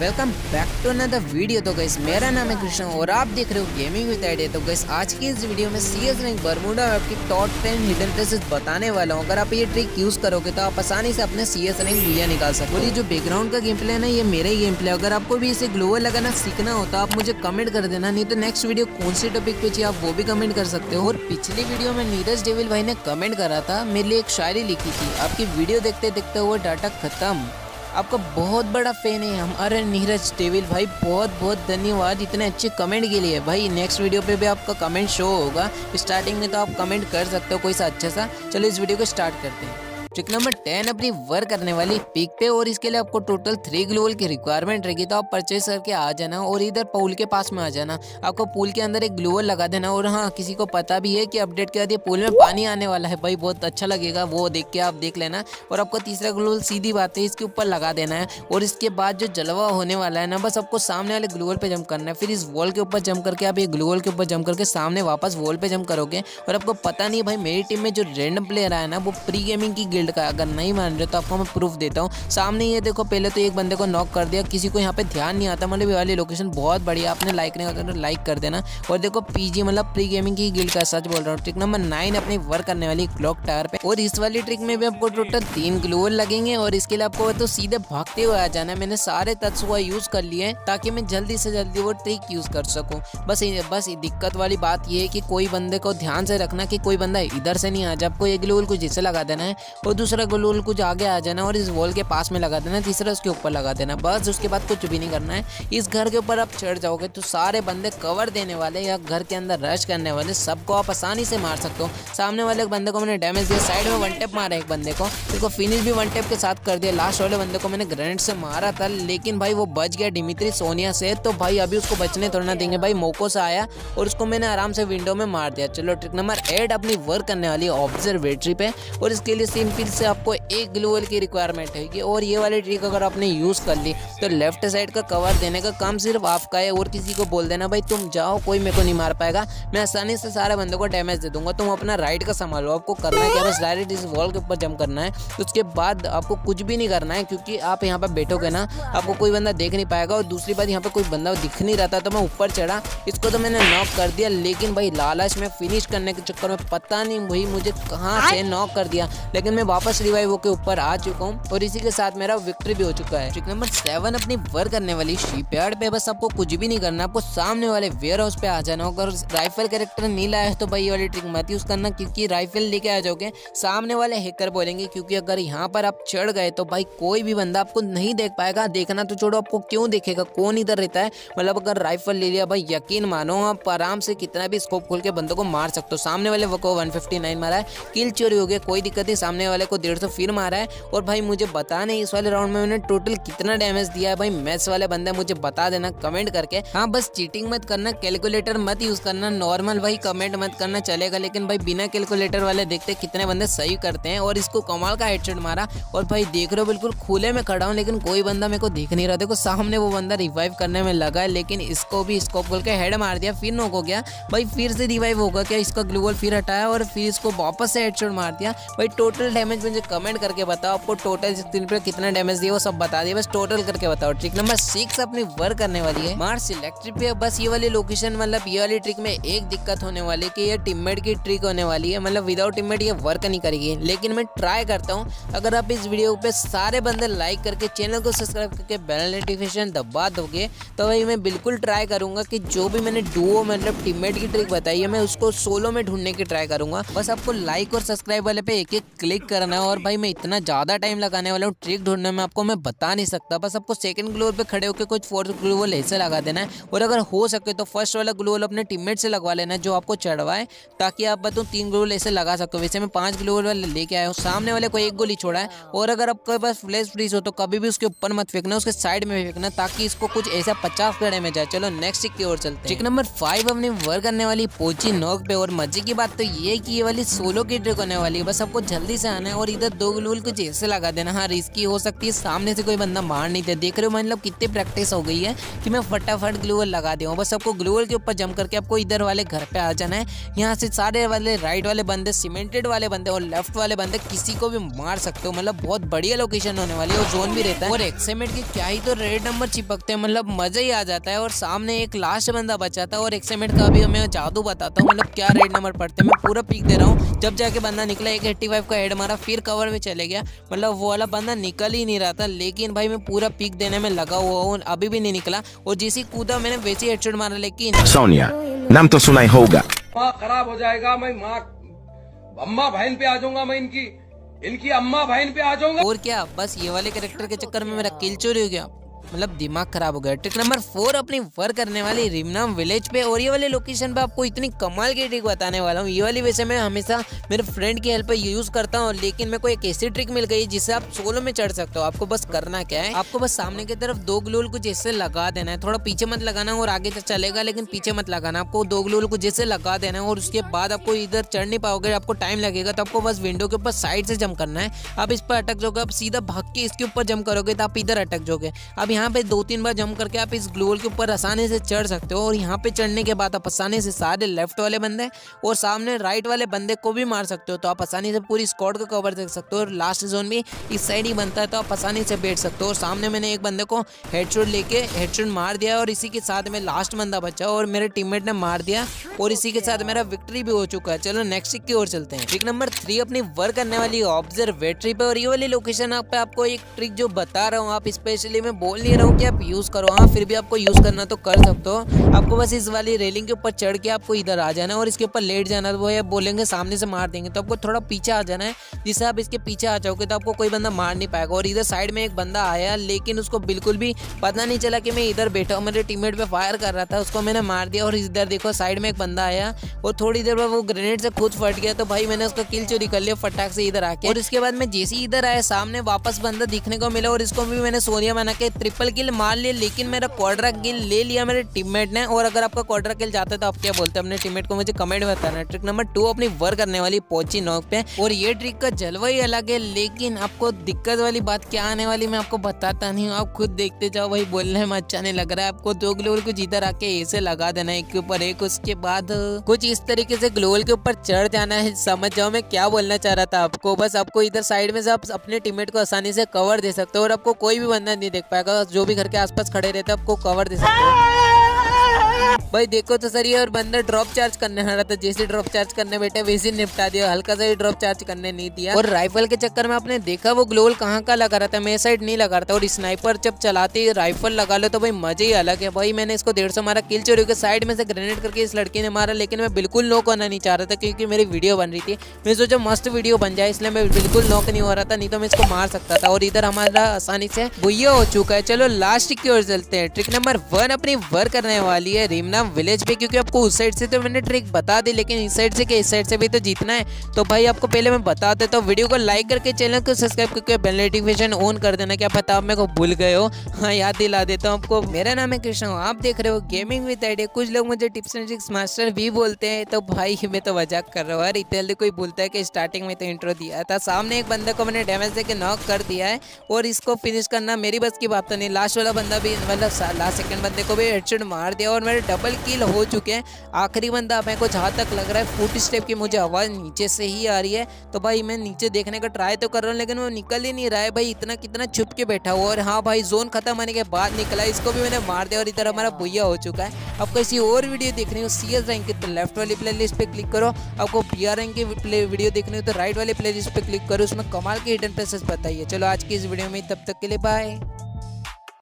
Welcome back to another video तो guys मेरा नाम है कृष्ण और आप देख रहे हो गेमिंग विद आइडिया तो गैस आज की इस वीडियो में सी एस रैंक बरमूडा में आपकी टॉप टेन हिडन प्लेसेस बताने वाला हूँ। अगर आप ये ट्रिक यूज़ करोगे तो आप आसानी से अपने सी एस रैंक भूया निकाल सकते और ये जो बैकग्राउंड का गेम प्ले है ना, ये मेरा ही गेम प्ले अगर आपको भी इसे ग्लोअर लगाना सीखना हो तो आप मुझे कमेंट कर देना, नहीं तो नेक्स्ट वीडियो कौन सी टॉपिक पे चाहिए आप वो भी कमेंट कर सकते हो। और पिछली वीडियो में नीरज डेविल भाई ने कमेंट करा था, मेरे लिए एक शायरी लिखी थी। आपकी वीडियो देखते देखते वो डाटा खत्म। आपका बहुत बड़ा फ़ैन है हमारे नीरज टेविल भाई, बहुत बहुत धन्यवाद। इतने अच्छे कमेंट के लिए। भाई नेक्स्ट वीडियो पे भी आपका कमेंट शो होगा। स्टार्टिंग में तो आप कमेंट कर सकते हो कोई सा अच्छा सा। चलो इस वीडियो को स्टार्ट करते हैं। ट्रिक नंबर टेन अपनी वर्क करने वाली पिक पे और इसके लिए आपको टोटल थ्री ग्लोवल की रिक्वायरमेंट रहेगी। तो आप परचेज करके आ जाना और इधर पूल के पास में आ जाना। आपको पूल के अंदर एक ग्लोवल लगा देना और हाँ किसी को पता भी है कि अपडेट के बाद ये पूल में पानी आने वाला है। भाई, बहुत अच्छा लगेगा, वो देख के आप देख लेना। और आपको तीसरा ग्लोवल सीधी बात है, इसके ऊपर लगा देना है। और इसके बाद जो जलवा होने वाला है ना, बस आपको सामने वाले ग्लोवल पे जम करना है। फिर इस वॉल के ऊपर जम करके आप ये ग्लोवल के ऊपर जम करके सामने वापस वॉल पे जम करोगे। और आपको पता नहीं भाई, मेरी टीम में जो रेंडम प्लेयर आया ना, वो प्री गेमिंग की का अगर नहीं मान रहे तो आपको मैं प्रूफ देता हूँ। सामने ये देखो, पहले तो एक बंदे को नॉक कर दिया, किसी को यहाँ पे ध्यान नहीं आता मतलब ये वाली लोकेशन बहुत बढ़िया, आपने लाइक नहीं करना लाइक कर देना। और देखो पीजी मतलब प्री गेमिंग की गिल्ड का, सच बोल रहा हूँ ट्रिक नंबर नाइन अपनी वर्क करने वाली क्लॉक टावर पे। और इस वाली ट्रिक में भी आपको टोटल तीन ग्लोअर लगेंगे, और इसके लिए आपको तो सीधे भागते हुए आ जाना मैंने सारे तत्व यूज़ कर लिए हैं, ताकि मैं जल्दी से जल्दी वो ट्रिक यूज़ कर सकूँ। बस बस दिक्कत वाली बात ये है कि कोई बंदे को ध्यान से रखना कि कोई बंदा इधर से नहीं आ जाए, आपको एक ग्लोअल कुछ जिससे लगा देना है। और दूसरा ग्लोअल कुछ आगे आ जाना और इस वॉल के पास में लगा देना, तीसरा उसके ऊपर लगा देना। बस उसके बाद कुछ भी नहीं करना है। इस घर के ऊपर आप चढ़ जाओगे तो सारे बंदे कवर देने वाले या घर के अंदर रश करने वाले सबको आप आसानी से मार सकते हो। सामने वाले एक बंदे को मैंने डैमेज दिया साइड में वन टेप मारा एक बंदे को। उसको फिनिश भी वन टेप के साथ कर दिया। लास्ट वाले बंदे को मैंने ग्रेनेड से मारा था, लेकिन भाई वो बच गया डिमित्री सोनिया से। तो भाई अभी उसको बचने थोड़ा ना देंगे। भाई मोको से आया और उसको मैंने आराम से विंडो में मार दिया। चलो ट्रिक नंबर एट अपनी वर्क करने वाली ऑब्जर्वेटरी पे। और इसके लिए सीन फिर से आपको एक ग्लोअल की रिक्वायरमेंट है। और ये वाली ट्रिक अगर आपने यूज़ कर ली तो लेफ़्ट साइड का कवर देने का काम सिर्फ़ आपका है और किसी को बोल देना भाई तुम जाओ कोई मेरे को नहीं मार पाएगा। मैं आसानी से सारे बंदों को डैमेज दे दूँगा। तुम अपना राइट का संभालो। आपको करना है? क्या बस डायरेक्ट इस वॉल के ऊपर जम करना है। उसके बाद आपको कुछ भी नहीं करना है क्योंकि आप यहाँ पर बैठोगे ना आपको कोई बंदा देख नहीं पाएगा और दूसरी बात यहाँ पर कोई बंदा दिख नहीं रहा था तो मैं ऊपर चढ़ा। इसको तो मैंने नॉक कर दिया लेकिन भाई लालच में फिनिश करने के चक्कर में पता नहीं भाई मुझे कहाँ से नॉक कर दिया। लेकिन मैं वापस रिवाइव होकर ऊपर आ चुका हूँ और इसी के साथ मेरा विक्ट्री भी हो चुका है। ट्रिक नंबर सेवन अपनी वर्क करने वाली शिपयार्ड पे बस आपको कुछ भी नहीं करना, आपको सामने वाले वेयर हाउस पे आ जाना होगा अगर राइफल कैरेक्टर नहीं लाया तो भाई वाली ट्रिक मत यूज़ करना क्योंकि राइफल लेके आ जाओगे। सामने वाले हैकर बोलेंगे क्योंकि अगर यहाँ पर आप चढ़ गए तो भाई कोई भी बंदा आपको नहीं देख पाएगा। देखना तो छोड़ो, आपको क्यों देखेगा? कौन इधर रहता है? मतलब अगर राइफल ले लिया, भाई यकीन मानो आप आराम से कितना भी स्कोप खोल के बंदों को मार सकते हो। सामने वाले को वन मारा है। किल चोरी हो गया कोई दिक्कत नहीं। सामने वाले को डेढ़ सौ फिर मारा है और भाई मुझे बता नहीं, इस वाले राउंड में मैंने टोटल कितना डैमेज दिया है भाई? मैथ्स वाले बंदे मुझे बता देना कमेंट करके। हाँ बस चीटिंग मत करना कैलकुलेटर मत यूज़ करना नॉर्मल भाई कमेंट मत करना, चलेगा। लेकिन भाई बिना कैलकुलेटर वाले देखते कितने बंदे सही करते हैं और इसको कमाल का हेडशॉट मारा। और भाई देख रहे हो, बिल्कुल खुले में खड़ा हूँ, लेकिन कोई बंदा मेरे को देख नहीं रहा। देखो, सामने वो बंदा रिवाइव करने में लगा है, लेकिन इसको भी इसको बोल के हेड मार दिया, फिर नोक हो गया। भाई फिर से रिवाइव होगा क्या? इसका ग्लूवल फिर हटाया और फिर इसको वापस से हेडशॉट मार दिया। भाई टोटल डैमेज मुझे कमेंट करके बताओ, आपको टोटल स्क्रीन पर कितना डैमेज दिया, वो सब बता दिया, बस टोटल करके बताओ ट्रिक नंबर सिक्स अपनी वर्क करने वाली है। मार्स इलेक्ट्रिक पे, बस ये वाली लोकेशन मतलब ये वाली ट्रिक में एक दिक्कत होने वाली कि ये टीममेट की ट्रिक होने वाली है मतलब विदाउट टीममेट ये वर्क नहीं करेगी। लेकिन मैं ट्राई करता हूँ, अगर आप इस वीडियो पे सारे बंदे लाइक करके चैनल को सब्सक्राइब करके बेल नोटिफिकेशन दबा दोगे तो भाई मैं बिल्कुल ट्राई करूँगा कि जो भी मैंने डुओ मतलब टीममेट की ट्रिक बताई है, मैं उसको सोलो में ढूँढने की ट्राई करूँगा। बस आपको लाइक और सब्सक्राइब वाले पे एक एक क्लिक करना है और भाई मैं इतना ज़्यादा टाइम लगाने वाला हूँ ट्रिक ढूँढने में आपको मैं बता नहीं सकता। बस आपको सेकंड ग्लोर पे खड़े होकर कुछ फोर्थ ग्लोवल ऐसे लगा देना है। और अगर हो सके तो फ़र्स्ट वाला ग्लोवल अपने टीममेट से लगवा लेना है जो आपको चढ़वाए, ताकि आप बताऊँ तीन ग्लोवल ऐसे लगा सकते हो वैसे मैं पाँच ग्लोवल वाले लेके आया हूँ, सामने वाले को एक गोली छोड़ा है। और अगर आपके पास फ्लैश फ्रीज हो तो कभी भी उसके ऊपर मत फेंकना, उसके साइड में फेंकना, ताकि इसको कुछ ऐसा पचास का में जाए। चलो नेक्स्ट की ओर चलते ट्रिक नंबर फाइव अपने वर्क करने वाली पोची नोक पे। और मज़े की बात तो ये कि ये वाली सोलो की ट्रिक होने वाली है। बस आपको जल्दी से आना है और इधर दो ग्लूल कुछ ऐसे लगा देना। हाँ रिस्की हो सकती है, सामने से कोई बंदा मार नहीं दे। देख रहे हो मतलब कितनी प्रैक्टिस हो गई है कि मैं फटाफट ग्लूवल लगा दूँ बस आपको ग्लूवल के ऊपर जम करके आपको इधर वाले घर पे आ जाना है। यहाँ से सारे वाले राइट वाले बंदे सीमेंटेड वाले बंदे और लेफ़्ट वाले बंदे किसी को भी मार सकते हो। मतलब बहुत बढ़िया लोकेशन होने वाली है और जोन भी रहता है। और एक्सेमेट की क्या ही तो रेड नंबर चिपकते हैं। मतलब मज़ा ही आ जाता है और सामने एक लास्ट बंदा बचा था और एक्सेमेट का भी मैं जादू बताता हूँ। मतलब क्या रेड नंबर पड़ते हैं, मैं पूरा पीक दे रहा हूँ। जब जाके बंदा निकला, एक एट्टी फाइव का हेड मारा फिर कवर में चले गया। मतलब वो वाला बंदा निकल ही नहीं रहा था लेकिन भाई मैं पूरा पिक देने में लगा हुआ हूँ अभी भी नहीं निकला। और जिसी कूदा मैंने वैसे हेडशॉट मारा लेकिन सोनिया नाम तो सुना ही होगा। माँ खराब हो जाएगा मैं माँ अम्मा बहन पे आ जाऊँगा मैं इनकी इनकी अम्मा बहन पे आ जाऊँगा। और क्या बस ये वाले कैरेक्टर के चक्कर में मेरा किल चोरी हो गया। मतलब दिमाग खराब हो गया। ट्रिक नंबर फोर अपनी वर्क करने वाली रिमनाम विलेज पे और ये वाले लोकेशन पे आपको इतनी कमाल की ट्रिक बताने वाला हूँ। ये वाली वैसे मैं हमेशा मेरे फ्रेंड की हेल्प यूज़ करता हूँ, लेकिन मेरे को एक ऐसी ट्रिक मिल गई जिससे आप सोलो में चढ़ सकते हो। आपको बस करना क्या है? आपको बस सामने की तरफ़ दो ग्लूल को जैसे लगा देना है। थोड़ा पीछे मत लगाना और आगे चलेगा, लेकिन पीछे मत लगाना। आपको दो ग्लूल को जैसे लगा देना है और उसके बाद आपको इधर चढ़ नहीं पाओगे। आपको टाइम लगेगा तो आपको बस विंडो के ऊपर साइड से जम करना है। आप इस पर अटक जाओगे, आप सीधा भाग के इसके ऊपर जम करोगे तो आप इधर अटक जाओगे। अब यहाँ पे दो तीन बार जम करके आप इस ग्लोल के ऊपर आसानी से चढ़ सकते हो और यहाँ पे चढ़ने के बाद आप आसानी से सारे लेफ़्ट वाले बंदे और सामने राइट वाले बंदे को भी मार सकते हो। तो आप आसानी से पूरी स्कॉट को कवर कर सकते हो और लास्ट जोन भी इस साइड ही बनता है तो आप आसानी से बैठ सकते हो। और सामने मैंने एक बंदे को हेडशॉट लेके हेडशॉट मार दिया और इसी के साथ में लास्ट बंदा बचा और मेरे टीममेट ने मार दिया और इसी के साथ मेरा विक्ट्री भी हो चुका है। चलो नेक्स्ट की ओर चलते हैं। ट्रिक नंबर थ्री, अपनी वर्क करने वाली ऑब्जर्वेटरी पे और ये वाली लोकेशन पे आपको एक ट्रिक जो बता रहा हूँ, आप स्पेशली मैं बोल नहीं रहा हूँ कि आप यूज़ करो। हाँ फिर भी आपको यूज़ करना तो कर सकते हो। आपको बस इस वाली रेलिंग के ऊपर चढ़ के आपको इधर आ जाना है और इसके ऊपर लेट जाना वो ये बोलेंगे, सामने से मार देंगे। तो आपको थोड़ा पीछे आ जाना है, जिससे आप इसके पीछे आ जाओगे तो आपको कोई बंदा मार नहीं पाएगा। और इधर साइड में एक बंदा आया, लेकिन उसको बिल्कुल भी पता नहीं चला कि मैं इधर बैठा हूँ। मेरे टीममेट पे फायर कर रहा था, उसको मैंने मार दिया और इधर देखो साइड में एक बंदा आया। और थोड़ी देर बाद वो ग्रेनेड से खुद फट गया। तो भाई, मैंने उसका किल चोरी कर लिया फटाक से इधर आके। और इसके बाद मैं जैसे ही इधर आया, सामने वापस बंदा दिखने को मिला और इसको भी मैंने सोनिया बना के ट्रिपल किल मार लिया लेकिन मेरा क्वाड्रा किल ले लिया मेरे टीममेट ने। और अगर आपका क्वाड्रा किल जाता है तो आप क्या बोलते हैं? अपने टीममेट को मुझे कमेंट में बताना। ट्रिक नंबर टू अपनी वर्क करने वाली पहुँची नॉक पे। और ये ट्रिक का जलवा ही अलग है, लेकिन आपको दिक्कत वाली बात क्या आने वाली मैं आपको बताता नहीं हूँ। आप खुद देखते जाओ, भाई बोलने में अच्छा नहीं लग रहा है। आपको दो ग्लोल को इधर आके ऐसे लगा देना है एक के ऊपर, एक उसके बाद। कुछ इस तरीके से ग्लोल के ऊपर चढ़ जाना है, समझ जाओ मैं क्या बोलना चाह रहा था आपको। बस आपको इधर साइड में से आप अपने टीममेट को आसानी से कवर दे सकते हो और आपको कोई भी बंदा नहीं देख पाएगा। जो भी घर के आसपास खड़े रहते हैं आपको कवर दे सकते हो। भाई, देखो तो सर ये और बंदा ड्रॉप चार्ज करने आ रहा था। जैसे ड्रॉप चार्ज करने बैठे, वैसे निपटा दिया। हल्का सा ड्रॉप चार्ज करने नहीं दिया। और राइफल के चक्कर में आपने देखा, वो ग्लोल कहाँ का लगा रहा था मेरे साइड नहीं लगा रहा था और स्नाइपर जब चलाते राइफल लगा लो तो भाई मज़े ही अलग है। भाई, मैंने इसको डेढ़ सौ मारा किल चोरी के साइड में से ग्रेनेड करके इस लड़की ने मारा, लेकिन मैं बिल्कुल नॉक होना नहीं चाह रहा था, क्योंकि मेरी वीडियो बन रही थी। मैं सोचा मस्त वीडियो बन जाए, इसलिए मैं बिल्कुल नॉक नहीं हो रहा था, नहीं तो मैं इसको मार सकता था। और इधर हमारा आसानी से भुया हो चुका है। चलो लास्ट की ओर चलते हैं। ट्रिक नंबर वन अपनी वर्क करने वाली है रिमना विलेज पे, क्योंकि आपको उस साइड से तो मैंने ट्रिक बता दी, लेकिन इस साइड से क्या इस साइड से भी तो जीतना है। तो भाई, आपको पहले मैं बता देता हूँ वीडियो को लाइक करके चैनल को सब्सक्राइब करके बेल नोटिफिकेशन ऑन कर देना क्या पता आप मेरे को भूल गए हो। हाँ याद दिला देता हूँ आपको। मेरा नाम है कृष्ण, आप देख रहे हो गेमिंग विद आइडिया कुछ लोग मुझे टिप्स एंड ट्रिक्स मास्टर भी बोलते हैं तो भाई, मैं तो मज़ाक कर रहा हूँ यार। इतने जल्दी कोई बोलता है कि स्टार्टिंग में तो इंट्रो दिया था। सामने एक बंदे को मैंने डैमेज देकर नॉक कर दिया है, और इसको फिनिश करना मेरी बस की बात तो नहीं लास्ट वाला बंदा भी मतलब लास्ट सेकंड बंदे को भी हेडशॉट मार दिया, और मेरे डबल किल हो चुके हैं। आखिरी बंदा मेरे को जहाँ तक लग रहा है फुट स्टेप की मुझे आवाज़ नीचे से ही आ रही है। तो भाई मैं नीचे देखने का ट्राई तो कर रहा हूँ, लेकिन वो निकल ही नहीं रहा है। भाई इतना कितना छुप के बैठा हुआ और हाँ भाई जोन खत्म होने के बाद निकला इसको भी मैंने मार दिया और इधर हमारा भैया हो चुका है। अब किसी और वीडियो देखनी हो सी एस रैंक की तो लेफ़्ट वाली प्ले लिस्ट पे क्लिक करो। आपको बी आर रैंक की वीडियो देखनी हो तो राइट वाले प्ले लिस्ट पे क्लिक करो। उसमें कमाल के हिडन प्लेसेस बताइए चलो आज की इस वीडियो में तब तक के लिए बाय